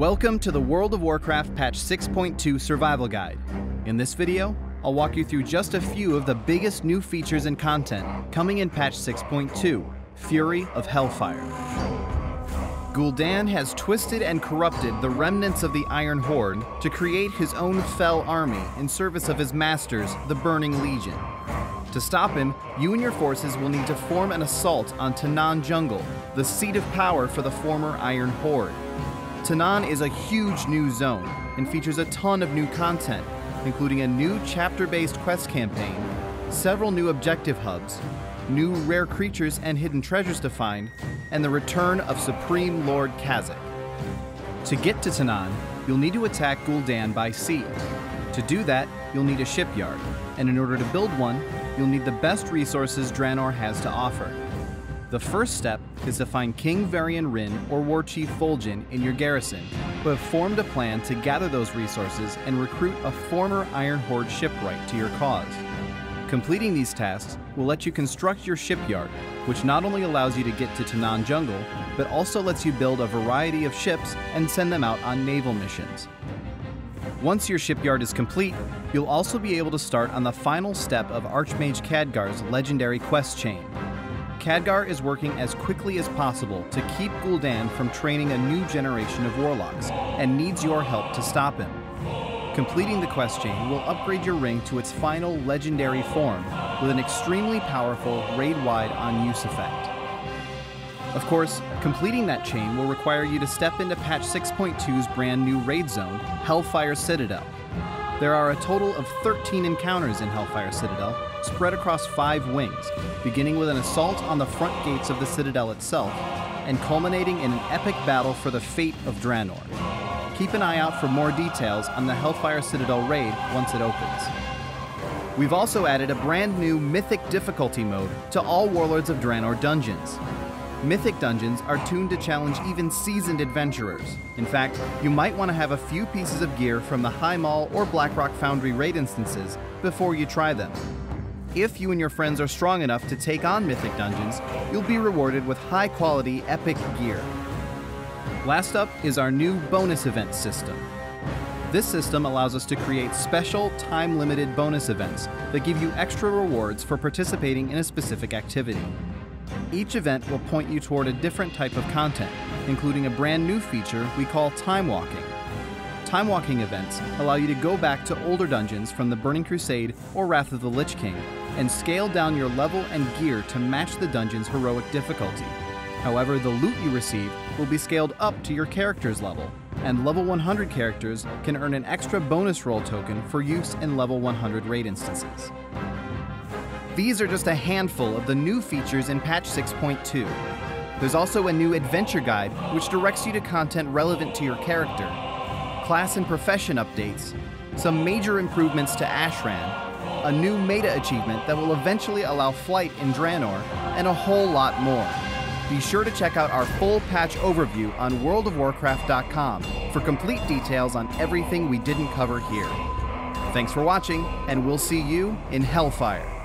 Welcome to the World of Warcraft Patch 6.2 Survival Guide. In this video, I'll walk you through just a few of the biggest new features and content coming in Patch 6.2, Fury of Hellfire. Gul'dan has twisted and corrupted the remnants of the Iron Horde to create his own fel army in service of his masters, the Burning Legion. To stop him, you and your forces will need to form an assault on Tanaan Jungle, the seat of power for the former Iron Horde. Tanaan is a huge new zone and features a ton of new content, including a new chapter based quest campaign, several new objective hubs, new rare creatures and hidden treasures to find, and the return of Supreme Lord Kazzak. To get to Tanaan, you'll need to attack Gul'dan by sea. To do that, you'll need a shipyard, and in order to build one, you'll need the best resources Draenor has to offer. The first step is to find King Varian Wrynn or War Chief Vol'jin in your garrison, who have formed a plan to gather those resources and recruit a former Iron Horde shipwright to your cause. Completing these tasks will let you construct your shipyard, which not only allows you to get to Tanaan Jungle, but also lets you build a variety of ships and send them out on naval missions. Once your shipyard is complete, you'll also be able to start on the final step of Archmage Khadgar's legendary quest chain, Khadgar is working as quickly as possible to keep Gul'dan from training a new generation of warlocks, and needs your help to stop him. Completing the quest chain will upgrade your ring to its final legendary form with an extremely powerful raid-wide on-use effect. Of course, completing that chain will require you to step into patch 6.2's brand new raid zone, Hellfire Citadel. There are a total of 13 encounters in Hellfire Citadel, spread across five wings, beginning with an assault on the front gates of the Citadel itself, and culminating in an epic battle for the fate of Draenor. Keep an eye out for more details on the Hellfire Citadel raid once it opens. We've also added a brand new Mythic difficulty mode to all Warlords of Draenor dungeons. Mythic dungeons are tuned to challenge even seasoned adventurers. In fact, you might want to have a few pieces of gear from the Highmaul or Blackrock Foundry raid instances before you try them. If you and your friends are strong enough to take on Mythic dungeons, you'll be rewarded with high quality epic gear. Last up is our new bonus event system. This system allows us to create special, time limited bonus events that give you extra rewards for participating in a specific activity. Each event will point you toward a different type of content, including a brand new feature we call Time Walking. Time Walking events allow you to go back to older dungeons from the Burning Crusade or Wrath of the Lich King and scale down your level and gear to match the dungeon's heroic difficulty. However, the loot you receive will be scaled up to your character's level, and level 100 characters can earn an extra bonus roll token for use in level 100 raid instances. These are just a handful of the new features in patch 6.2. There's also a new adventure guide which directs you to content relevant to your character, class and profession updates, some major improvements to Ashran, a new meta achievement that will eventually allow flight in Draenor, and a whole lot more. Be sure to check out our full patch overview on worldofwarcraft.com for complete details on everything we didn't cover here. Thanks for watching, and we'll see you in Hellfire.